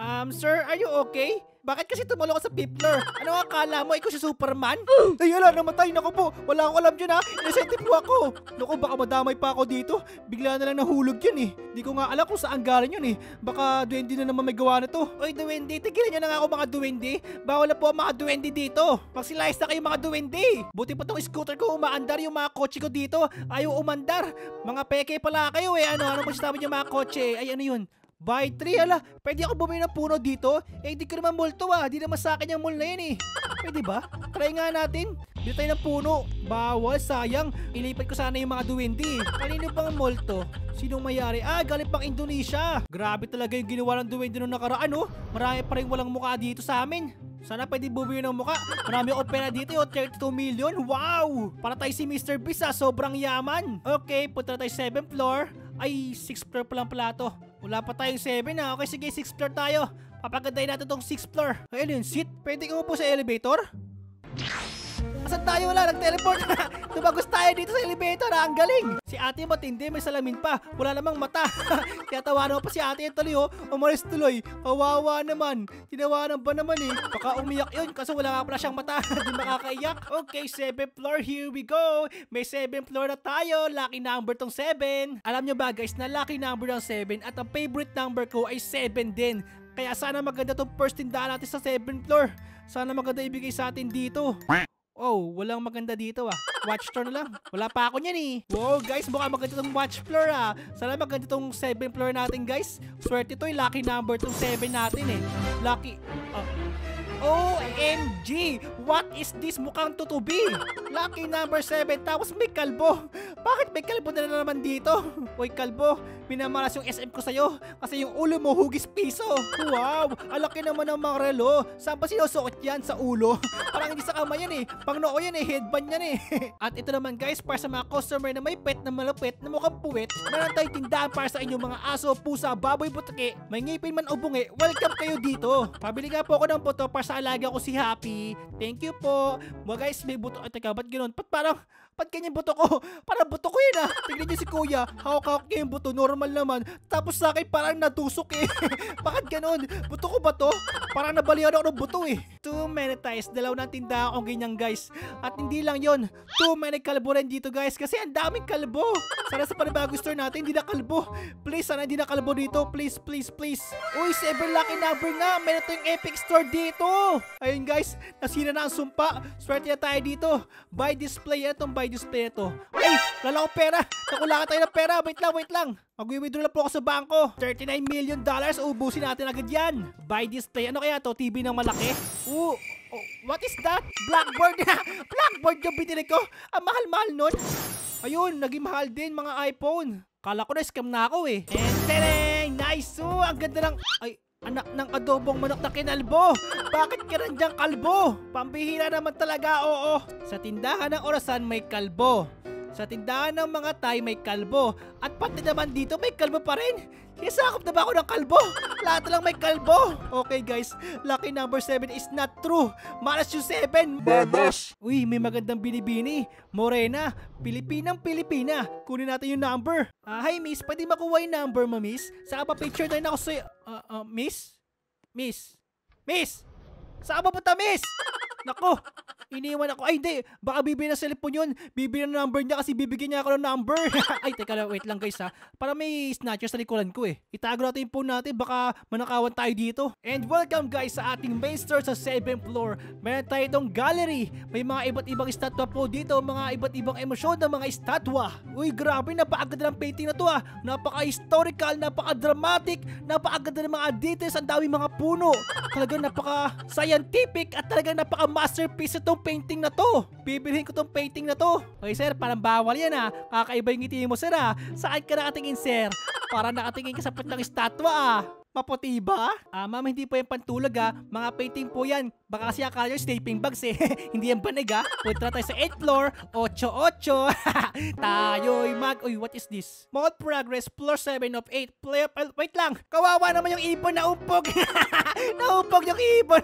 Um, sir, are you okay? Bakit kasi tumalo ka sa fifth floor? Ano akala mo? Ikaw si Superman? Ay, ala, namatay. Naku po. Wala akong alam dyan ha. Innocent po ako. Naku, baka madamay pa ako dito. Bigla na lang nahulog yun eh. Di ko nga alam kung saan galing yun eh. Baka duwende na naman may gawa na to. Oy, duwende. Tigilan nyo na nga ako mga duwende. Bawal na po ang mga duwende dito. Magsilayas na kayo mga duwende. Buti pa tong scooter ko umaandar yung mga kotse ko dito. Ayaw umandar. Mga peke pala kayo eh. Ano, ano masasabi niyo mga kotse? Ay, ano yun? Buy 3, ala, pwede ako bumili ng puno dito? Eh, di ko naman multo ah, di naman sa akin yung mall na yun eh. Pwede ba? Try nga natin. Bili tayo ng puno. Bawal, sayang. Ilipat ko sana yung mga duwende. Kanino bang multo? Sinong mayari? Ah, galing pang Indonesia. Grabe talaga yung ginawa ng duwende nung nakaraan, oh. Marami pa rin walang mukha dito sa amin. Sana pwede bumili ng mukha. Marami akong pera dito, yung 32 million. Wow! Para tayo si Mr. Beast ah, sobrang yaman. Okay, punta na tayo 7th floor. Ay, 6th floor pa lang pala to. Wala pa tayong 7 ah. Okay, sige, 6th floor tayo. Papagandahin natin tong 6th floor. Ay, ano yun? Seat? Pwede ka po sa elevator? Asan tayo wala? Nag-teleport na. Tumagos tayo dito sa elevator ha. Ang galing. Si ate matindi. May salamin pa. Wala namang mata. Kaya tawanan pa si ate tuloy oh. Umalis tuloy. Kawawa naman. Tinawanan ba naman eh. Baka umiyak yun kasi wala nga pala siyang mata. Di makakaiyak. Okay, 7th floor. Here we go. May 7th floor na tayo. Lucky number tong 7. Alam nyo ba guys na lucky number ng 7 at ang favorite number ko ay 7 din. Kaya sana maganda tong first tindahan natin sa 7th floor. Sana maganda ibigay sa atin dito. Oh, walang maganda dito ah. Watch floor na lang. Wala pa ako niyan eh. Wow, guys, mukhang maganda tong watch floor ah. Sana maganda tong 7 floor natin, guys. Swerte to, eh. lucky number tong 7 natin eh. Lucky... ah. OMG! What is this? Mukhang tutubi. Lucky number 7, tapos may kalbo. Bakit may kalbo na naman dito? Uy, kalbo, minamalas yung SM ko sa'yo kasi yung ulo mo hugis piso. Wow, alaki naman ng mga relo. Saan ba sinusuot yan? Sa ulo? Parang hindi sa kamay yan eh. Pang noo yan eh, headband yan eh. At ito naman guys, para sa mga customer na may pet na malupit na mukhang puwet, meron tayong tindahan para sa inyong mga aso, pusa, baboy, butake, may ngipin man o bungi, welcome kayo dito. Pabili nga po ako ng buto para sa alaga ko si Happy. Thank you po. Mga guys, may buto. Ay, teka, ba't ganun? Ba't parang, ba't ganyan buto ko? Parang buto ko yun ah. Tignan niyo si kuya, hawak-hawak niya yung buto, normal naman. Tapos sa akin parang natusok eh. Bakit ganun? Buto ko ba to? Parang nabalihan ako ng buto eh. Too many ties. Dalaw ng tindahan akong ganyan guys. At hindi lang yon Too many kalbo rin dito guys. Kasi ang daming kalbo. Sana sa panibago store natin, hindi na kalbo. Please, sana hindi na kalbo dito. Please, please, please. Uy, Sever Lucky number nga. Meron to yung Epic Store dito. Ayun guys, nasira na ang sumpa. Swerte na tayo dito. Buy display. Itong buy display ito. Ay, wala akong pera. Nakulangan tayo ng pera. Wait lang, wait lang. Mag-withdraw lang po ako sa bangko. 39 million dollars. Ubusin natin agad yan. Buy display. Ano kaya to? TV ng malaki? Ooh. Oh, what is that? Blackboard Blackboard yung binili ko. Ang mahal-mahal nun. Ayun, naging mahal din mga iPhone. Kala ko na scam na ako eh. And tereng! Nice! Oh, ang ganda ng... Ay, anak ng adobong manok na kinalbo. Bakit ka nandiyan kalbo? Pambihira naman talaga, oo. Sa tindahan ng orasan may kalbo. Sa tindahan ng mga Thai may kalbo. At pati naman dito may kalbo pa rin. Isakop na ba ako ng kalbo? Lahat lang may kalbo. Okay guys, lucky number 7 is not true. Malas yung 7. Malas! Uy, may magandang binibini. Morena, Pilipinang Pilipina. Kunin natin yung number. Ah, hi miss, pwede makuha yung number mo miss? Saka pa picture na ako sa'yo. Ah, ah, miss? Miss? Miss? Saan ba punta miss? Nako, iniwan ako. Ay, hindi. Baka bibili na cellphone yun. Bibili na number niya kasi bibigyan niya ako ng number. Ay, teka lang. Wait lang guys ha. Para may snatcher sa likuran ko eh. Itago natin yung phone natin. Baka manakawan tayo dito. And welcome guys sa ating main store sa 7th floor. Meron tayo itong gallery. May mga iba't ibang estatwa po dito. Mga iba't ibang emosyon ng mga estatwa. Uy, grabe. Napakaganda ng painting na to ah. Napaka-historical. Napaka-dramatic. Napakaganda ng mga details. Ang dami mga puno. Talagang napaka-scientific at talagang napaka-masterpiece itong painting na to. Bibilhin ko tong painting na to. Okay sir, parang bawal yan ha. Kakaiba yung ngiti mo sir ha. Saan ka nakatingin sir? Para nakatingin ka sa pet ng estatwa ah. Maputi ba? Ah, ma'am, hindi po yan pantulog ah. Mga painting po yan. Baka kasi akala nyo sleeping bags eh. hindi yan banig ah. Punta tayo sa 8th floor. 8-8. Tayo'y mag... Uy, what is this? Mode progress, floor 7 of 8. Play up... ah, Wait lang. Kawawa naman yung ibon na umpog. Naumpog yung ibon.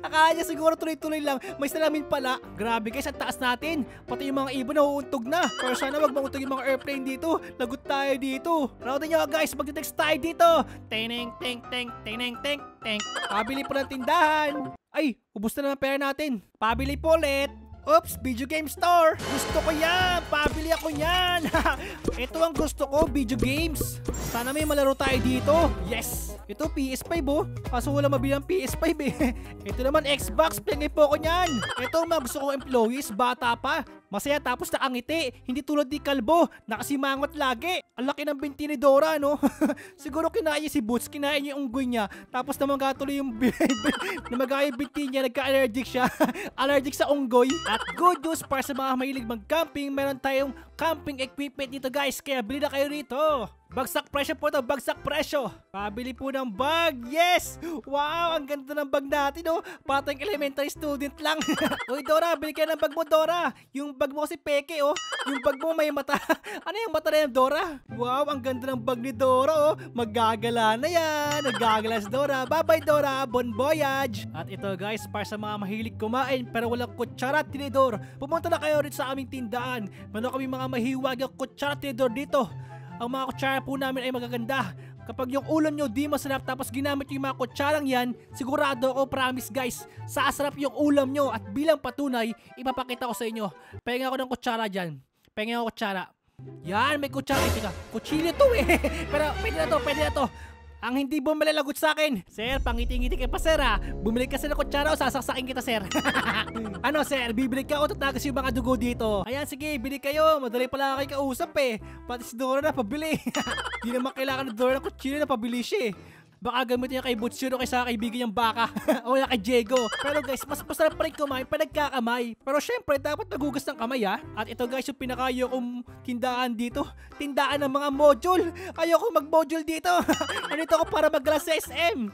akala niya siguro tuloy-tuloy lang. May salamin pala. Grabe guys, ang taas natin. Pati yung mga ibon nauuntog na. Pero sana wag mauntog yung mga airplane dito. Lagot tayo dito. Rautin nyo guys, magte-text tayo dito. Tene Ting, ting, ting, ting, ting, ting, ting. Pabili po ng tindahan. Ay, ubos na naman pera natin. Pabili po ulit. Oops, video game store. Gusto ko yan. Pabili ako yan. Ito ang gusto ko, video games. Sana may malaro tayo dito. Yes. Ito PS5 oh. Kaso wala mabilang PS5 eh. Ito naman Xbox. Pengi po ko niyan. Ito ang mga gusto kong employees. Bata pa. Masaya tapos nakangiti. Hindi tulad ni Kalbo. Nakasimangot lagi. Ang laki ng binti ni Dora no. Siguro kinain niya si Boots. Kinain niya yung unggoy niya. Tapos naman gatuloy yung namagaya binti niya. Nagka-allergic siya. Allergic sa unggoy. At good news para sa mga mahilig mag-camping. Meron tayong camping equipment dito guys. Kaya bili na kayo rito. Bagsak presyo po to, bagsak presyo. Pabili po ng bag. Yes! Wow, ang ganda ng bag natin, oh. Patang elementary student lang. Uy, Dora, bili ka ng bag mo, Dora. Yung bag mo kasi peke, oh. Yung bag mo may mata. ano yung mata na yan, Dora? Wow, ang ganda ng bag ni Dora, oh. Magagala na yan. Nagagala si Dora. Bye-bye, Dora. Bon voyage. At ito, guys, para sa mga mahilig kumain pero walang kutsara at tinidor, pumunta na kayo rin sa aming tindahan. Meron kami mga mahiwag ang kutsara at dito. Ang mga kutsara po namin ay magaganda. Kapag yung ulam nyo di masarap tapos ginamit yung mga kutsarang yan, sigurado ako, promise guys, sasarap yung ulam nyo at bilang patunay, ipapakita ko sa inyo. Pengen ako ng kutsara dyan. Pengen ako kutsara. Yan, may kutsara. Teka, kutsilyo to eh. Pero pwede na to, pwede na to. Ang hindi bumili lagot sa akin. Sir, pangiti-ngiti ka pa sir ha. Bumili ka sa ng kutsara o sasaksakin kita sir. ano sir, bibili ka o tatagas yung mga dugo dito. Ayan sige, bili kayo. Madali pala kayo kausap eh. Pati si Dora na pabili. Di naman kailangan ng Dora ng kutsilyo na pabili siya eh. Baka gamitin niya kay Butch yun o kay sa kaibigan niyang baka. o kay Diego. Pero guys, mas masarap pa rin kumain pa nagkakamay. Pero syempre, dapat nagugas ng kamay ha. At ito guys, yung pinakayo kong tindahan dito. Tindahan ng mga module. Ayoko mag-module dito. Nandito ako para mag sa SM.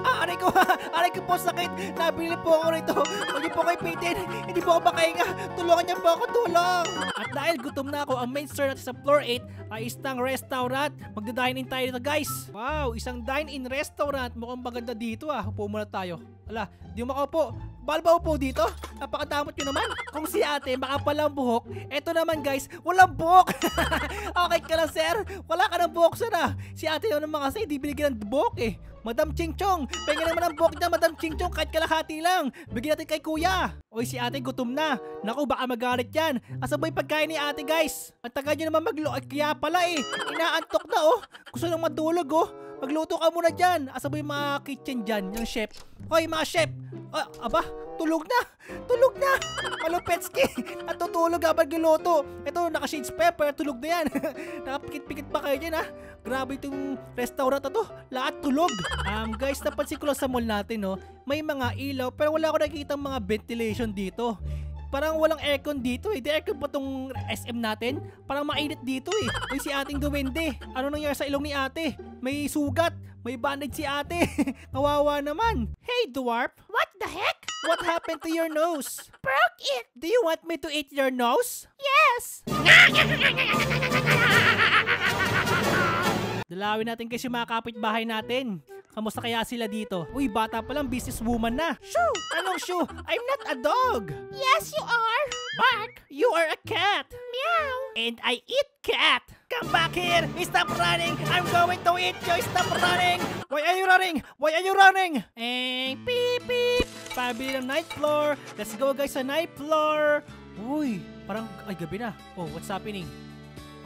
Ah, aray ko, aray ko po sakit. Nabili po ako rito. Huwag po kayo pitin. Hindi po ako makahinga. Tulungan niyo po ako, tulong. Dahil gutom na ako, ang main store natin sa floor 8 ay isang restaurant. Magda-dine in tayo dito, guys. Wow, isang dine-in restaurant. Mukhang maganda dito ah. Upo muna tayo. Ala, di makaupo. Bahal ba upo dito? Napakadamot nyo naman. Kung si ate makapal ang buhok, eto naman guys, walang buhok. okay ka lang sir? Wala ka ng buhok sir ah. Si ate yun naman kasi di binigyan ng buhok eh. Madam Chingchong, pengen naman ang buhok niya, Madam Chingchong, kahit kalahati lang. Bigyan natin kay kuya. Oy, si ate gutom na. Naku, baka magalit yan. Asa ba pagkain ni ate, guys? Ang tagal niyo naman maglo... Ay, kaya pala eh. Inaantok na, oh. Gusto nang matulog, oh. Magluto ka muna dyan. Asa yung mga kitchen dyan, yung chef? Hoy, mga chef. Ah, aba, tulog na. Tulog na. Malupetski. Natutulog habang giluto. Ito, naka-shades pepper. Tulog na yan. Nakapikit-pikit pa kayo dyan, ha? Grabe itong restaurant na to. Lahat tulog. Um, guys, napansin ko lang sa mall natin, no? May mga ilaw, pero wala ako nakikita mga ventilation dito. Parang walang aircon dito eh. Di aircon pa tong SM natin? Parang mainit dito eh. Uy, si ating duwende. Ano nangyari sa ilong ni ate? May sugat. May bandage si ate. Kawawa naman. Hey, dwarf. What the heck? What happened to your nose? Broke it! Do you want me to eat your nose? Yes! Dalawin natin kasi mga kapitbahay natin. Kamusta kaya sila dito? Uy, bata pa lang, businesswoman na. Shoo! Anong shoo? I'm not a dog! Yes, you are! Bark! You are a cat! Meow! And I eat cat! Come back here! Stop running! I'm going to eat you! Stop running! Why are you running? Why are you running? Eh, beep beep! Pabili ng night floor! Let's go guys sa night floor! Uy, parang, ay gabi na. Oh, what's happening?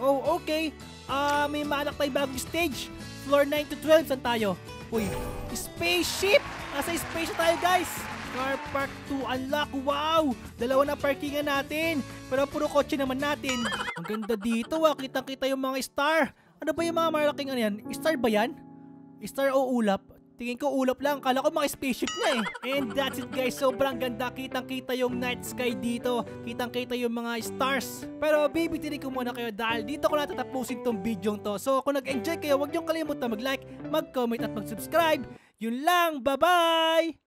Oh, okay. Ah, may maanak tayo bagong stage. Floor 9 to 12, saan tayo? Uy, spaceship! Nasa spaceship tayo guys! Car park to unlock. Wow! Dalawa na parkingan natin. Pero puro kotse naman natin. Ang ganda dito ah. Kitang-kita yung mga star. Ano ba yung mga malaking ano yan? Star ba yan? Star o ulap? Tingin ko ulap lang. Kala ko mga spaceship na eh. And that's it guys. Sobrang ganda. Kitang-kita yung night sky dito. Kitang-kita yung mga stars. Pero bibitirin ko muna kayo dahil dito ko natatapusin tong video to. So kung nag-enjoy kayo, huwag niyong kalimutan mag-like, mag-comment at mag-subscribe. Yun lang. Bye-bye!